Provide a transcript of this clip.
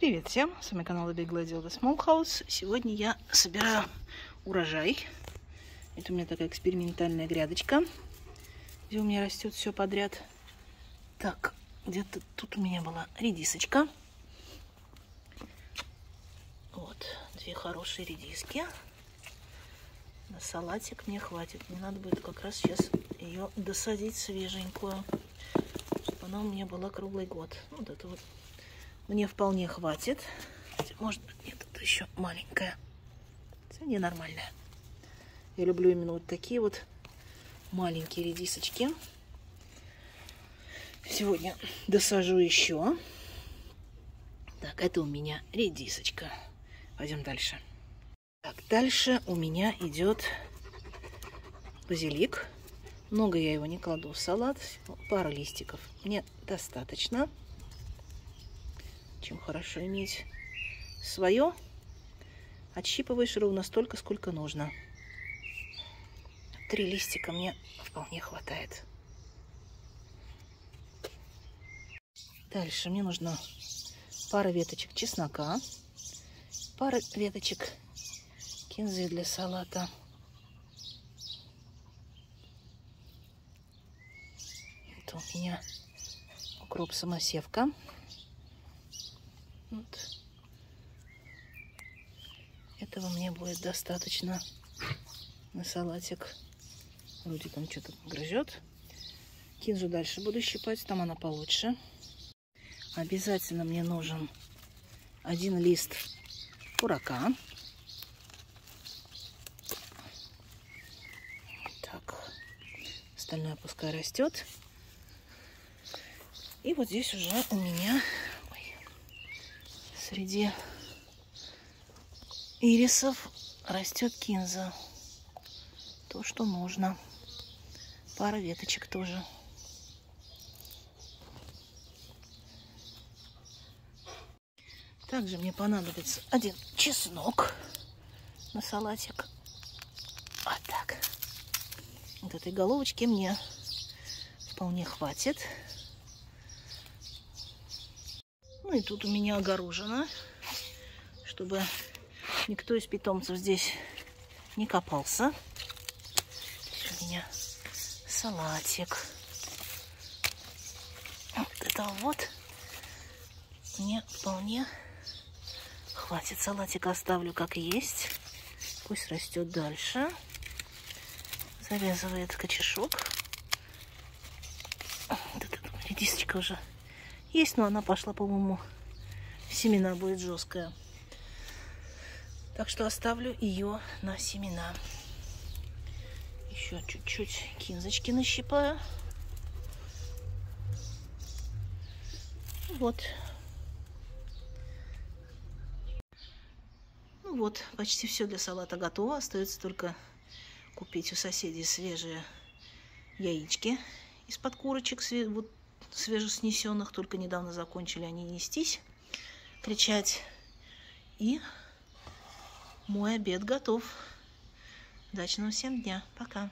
Привет всем, с вами канал The Big Lady Small House. Сегодня я собираю урожай. Это у меня такая экспериментальная грядочка, где у меня растет все подряд. Так, где-то тут у меня была редисочка. Вот, две хорошие редиски. На салатик мне хватит. Мне надо будет как раз сейчас ее досадить свеженькую, чтобы она у меня была круглый год. Вот это вот мне вполне хватит. Может быть, нет, это еще маленькая. Это ненормальная. Я люблю именно вот такие вот маленькие редисочки. Сегодня досажу еще. Так, это у меня редисочка. Пойдем дальше. Так, дальше у меня идет базилик. Много я его не кладу в салат. Пару листиков мне достаточно чем хорошо иметь свое. Отщипываешь ровно столько, сколько нужно. Три листика мне вполне хватает. Дальше мне нужно пара веточек чеснока, пара веточек кинзы для салата. Это у меня укроп самосевка. Вот. Этого мне будет достаточно на салатик. Вроде там что-то грызет. Кинзу дальше буду щипать, там она получше. Обязательно мне нужен один лист курака. Так, остальное пускай растет. И вот здесь уже у меня среди ирисов растет кинза. То, что нужно. Пара веточек тоже. Также мне понадобится один чеснок на салатик. Вот так. Вот этой головочки мне вполне хватит. Ну и тут у меня огорожено, чтобы никто из питомцев здесь не копался. Здесь у меня салатик. Вот этого вот мне вполне хватит. Салатик оставлю как есть. Пусть растет дальше. Завязывает кочешок. Вот эта редисочка уже есть, но она пошла, по-моему, семена будет жесткая. Так что оставлю ее на семена. Еще чуть-чуть кинзочки нащипаю. Вот. Ну вот, почти все для салата готово. Остается только купить у соседей свежие яички из-под курочек. Вот свежеснесенных, только недавно закончили они нестись, кричать. И мой обед готов. Удачного всем дня. Пока.